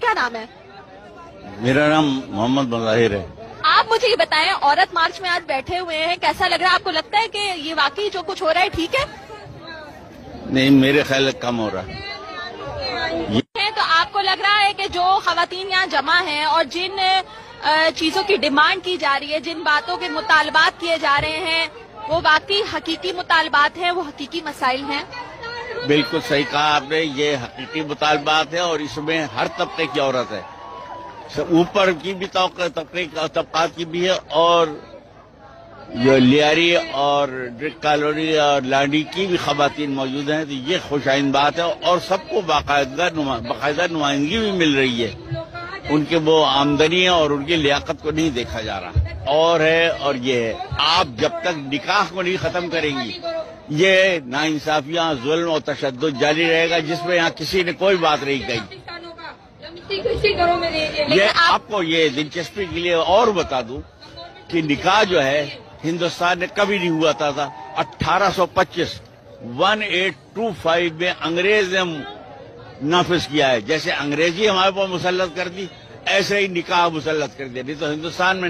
کیا نام ہے؟ میرا نام محمد مظاہر ہے۔ آپ مجھے یہ بتائیں عورت مارچ میں آج بیٹھے ہوئے ہیں کیسا لگ رہا ہے؟ آپ کو لگتا ہے کہ یہ واقعی جو کچھ ہو رہا ہے ٹھیک ہے؟ نہیں میرے خیال کم ہو رہا ہے۔ تو آپ کو لگ رہا ہے کہ جو خواتین یہاں جمع ہیں اور جن چیزوں کی ڈیمانڈ کی جا رہی ہے جن باتوں کے مطالبات کیے جا رہے ہیں وہ واقعی حقیقی مطالبات ہیں وہ حقیقی مسائل ہیں۔ بالکل صحیح کہا آپ نے، یہ حقیقی مطالبات ہیں اور اس میں ہر طبقے کی عورت ہے۔ اوپر کی بھی طبقے طبقات کی بھی ہے اور جو لیاری اور ڈرک کالونی اور لانڈی کی بھی خواتین موجود ہیں، تو یہ خوشائن بات ہے اور سب کو باقاعدہ باقاعدہ نمائندگی بھی مل رہی ہے۔ ان کے وہ آمدنی ہے اور ان کی لیاقت کو نہیں دیکھا جا رہا۔ اور ہے اور یہ ہے۔ آپ جب تک نکاح کو نہیں ختم کریں گی یہ ناانصافیاں، ظلم اور تشدد جاری رہے گا، جس میں یہاں کسی نے کوئی بات نہیں کہی۔ یہ آپ کو یہ دلچسپی کے لیے اور بتا دوں کہ نکاح جو ہے، ہندوستان نے کبھی نہیں ہوا تھا۔ اٹھارہ سو پچیس ون ایٹ ٹو فائیو میں انگریز نے نافذ کیا ہے۔ جیسے انگریزی ہمارے پاس مسلط کر دی، ایسے ہی نکاح مسلط کر دیا۔ نہیں تو ہندوستان میں